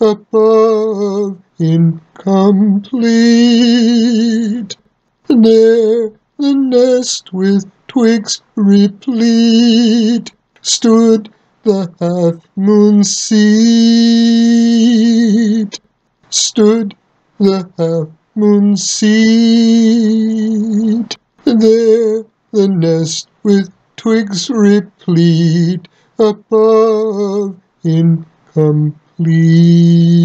above incomplete. There the nest with twigs replete stood the half moon seat. Stood the half moon seat. There the nest with twigs replete above incomplete. please